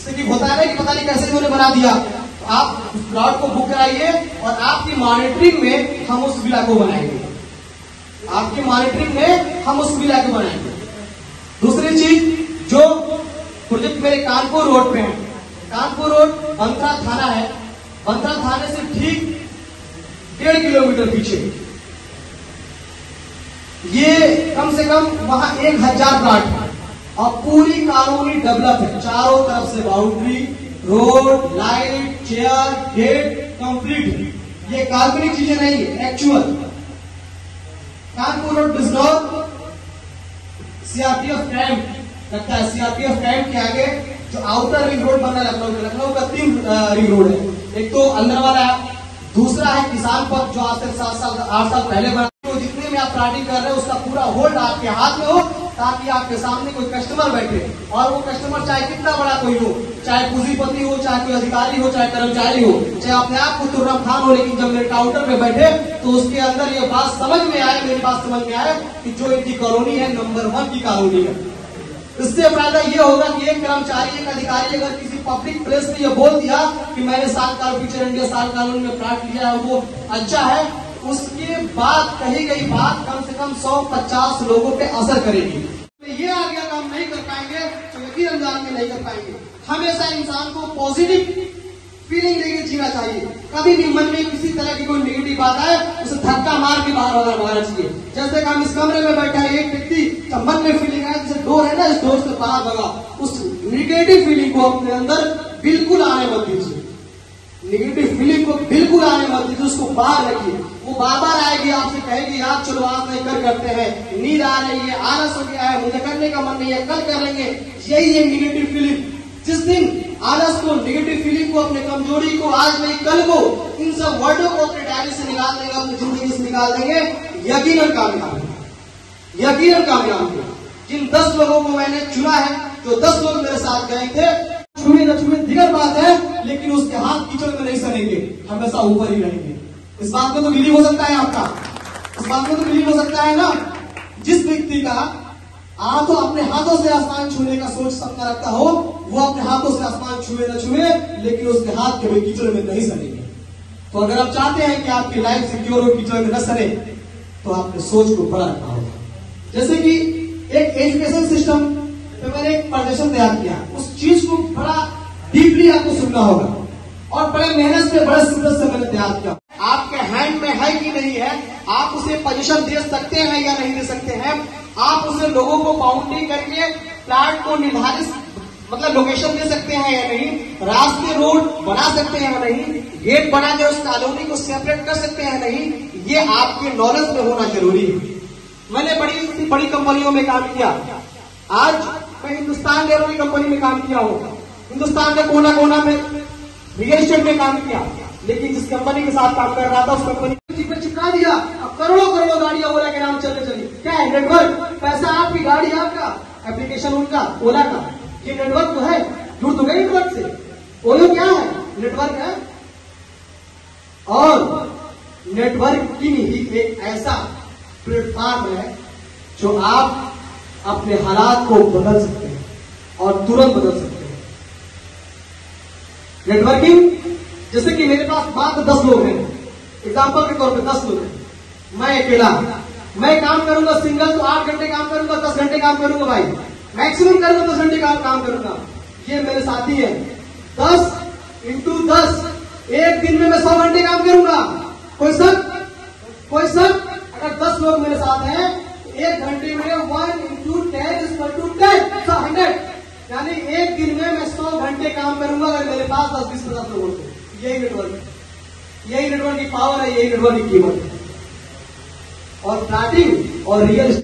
जैसे कि होता है कि पता नहीं कैसे इन्होंने बना दिया। तो आप उस प्लॉट को बुक कराइए और आपकी मॉनिटरिंग में हम उस विला को बनाएँगे। आपकी मॉनिटरिंग में हम उस विला को बनाएँगे। दूसरी चीज़, जो प्रोजेक्ट मेरे कानपुर रोड पे है। कानपुर रोड बंथरा थाना है। बंथरा थाने से ठीक डेढ़ किलोमीटर पीछे। ये कम से कम वहाँ एक हज़ार प्लाट है। और पूरी कॉलोनी डेवलप है। चारों तरफ़ से boundary road light chair gate complete ये काल्पनिक चीज़ें नहीं है actual Kanpur road Bijnor CRPF camp लगता है सीआरपीएफ कैंप के आगे जो आउटर रिंग रोड बन रहा है, लखनऊ का लखनऊ का तीन रिंग रोड है। एक तो अंदर वाला है, दूसरा है किसान पथ जो आज से सात साल, आठ साल पहले बना में आप प्लाटिंग कर रहे हो, उसका पूरा होल्ड आपके हाथ में हो, ताकि आपके सामने कोई कस्टमर बैठे। और वो कस्टमर चाहे कितना बड़ा कोई हो, चाहे पूंजीपति हो, चाहे कोई अधिकारी हो, चाहे कर्मचारी हो, चाहे अपने आप को तुर्रम खान हो, लेकिन जब मेरे काउंटर पे बैठे तो उसके अंदर ये बात समझ में आए मेरी बात समझ में आए कि जो इनकी कॉलोनी है नंबर वन की कॉलोनी है। इससे फ़ायदा ये होगा कि एक कर्मचारी, एक अधिकारी अगर किसी पब्लिक प्लेस में ये बोल दिया कि मैंने सात काल पीछे इंडिया सात कानून में प्लाट लिया है वो अच्छा है उसके बाद कही गई बात कम से कम 150 लोगों पे असर करेगी। तो ये आगे काम नहीं कर पाएँगे तो यकीन में नहीं कर पाएँगे। हमेशा इंसान को पॉजिटिव फीलिंग लेके जीना चाहिए। कभी भी मन में किसी तरह की कोई नेगेटिव बात आए, उसे धक्का मार के बाहर बाहर भागना चाहिए। जैसे कि हम इस कमरे में बैठा है, एक व्यक्ति जब मन में फीलिंग आए जैसे डोर है ना इस डोर से बाहर भगा। उस निगेटिव फीलिंग को अपने अंदर बिल्कुल आने मत दीजिए। निगेटिव फीलिंग को बिल्कुल आने मत दीजिए, उसको बाहर रखिए। वो बार बार आएगी, आपसे कहेगी आप चलो आज नहीं कर करते हैं। नींद आ रही है, आलस हो गया है, मुझे करने का मन नहीं है, कल कर लेंगे। यही है निगेटिव फीलिंग जिस दिन आलस को निगेटिव फीलिंग को, अपने कमज़ोरी को, आज नहीं, कल को, इन सब वर्डों को अपने डायरी से निकाल देंगे, अपनी ज़िंदगी से निकाल देंगे यकीनन कामयाब। यकीन कामयाब। जिन दस लोगों को मैंने चुना है, जो दस लोग मेरे साथ गए थे, छुए न छुए, दिगर बात है, लेकिन उसके हाथ कीचड़ में नहीं सनेंगे हमेशा ऊपर ही रहेंगे। इस बात में तो बिलीव हो सकता है आपका। इस बात में तो बिलीव हो सकता है ना। जिस व्यक्ति का हाथों अपने हाथों से आसमान छूने का सोच सपना रखता हो, वो अपने हाथों से आसमान छुए न छुए, लेकिन उसके हाथ कभी कीचड़ में नहीं सनेंगे तो अगर आप चाहते हैं कि आपकी लाइफ सिक्योर हो, कीचड़ में न सने तो आपने सोच को बड़ा रखना होगा। जैसे कि एक एजुकेशन सिस्टम पे मैंने एक प्रदर्शन तैयार किया। उस चीज़ को बड़ा डीपली आपको सुनना होगा। और बड़े मेहनत से, बड़े शिद्दत से मैंने तैयार किया। आपके हैंड में है कि नहीं है? आप उसे पोजीशन दे सकते हैं या नहीं दे सकते हैं? आप उसे लोगों को बाउंड्री करके प्लाट को निर्धारित मतलब लोकेशन दे सकते हैं या नहीं, रास्ते रोड बना सकते हैं या नहीं गेट बना के उस कॉलोनी को सेपरेट कर सकते हैं नहीं, ये आपके नॉलेज में होना ज़रूरी है। मैंने बड़ी बड़ी कंपनियों में काम किया। आज मैं हिंदुस्तान डेयरी की कंपनी में काम किया हूँ। हिंदुस्तान के कोना कोना में रियल एस्टेट में काम किया। लेकिन जिस कंपनी के साथ काम कर रहा था, उस कंपनी को चिपका दिया। अब करोड़ों करोड़ों गाड़ियाँ ओला के नाम चलने चली। क्या है नेटवर्क पैसा आपकी, गाड़ी आपका। एप्लीकेशन उनका, ओला का। ये नेटवर्क तो है जुड़ तो गए नेटवर्क से। ओलो क्या है? नेटवर्क है। और नेटवर्किंग ही एक ऐसा प्लेटफॉर्म है, जो आप अपने हालात को बदल सकते हैं और तुरंत बदल सकते हैं। नेटवर्किंग जैसे कि मेरे पास मात्र दस लोग हैं। एग्ज़ाम्पल के तौर पे दस लोग हैं। मैं अकेला। मैं काम करूँगा सिंगल तो आठ घंटे काम करूँगा, दस घंटे काम करूँगा भाई। मैक्सिमम करूँगा दस घंटे काम काम करूँगा। ये मेरे साथी है। दस इंटू दस। एक दिन में मैं सौ घंटे काम करूँगा। कोई सब कोई सब अगर दस लोग मेरे साथ हैं तो एक घंटे में वन यानी एक दिन में मैं सौ घंटे काम करूँगा अगर मेरे पास दस बीस पचास लोग होते। यही नेटवर्क यही नेटवर्क की पावर है, यही नेटवर्क की कीमत है। और स्टार्टिंग और रियल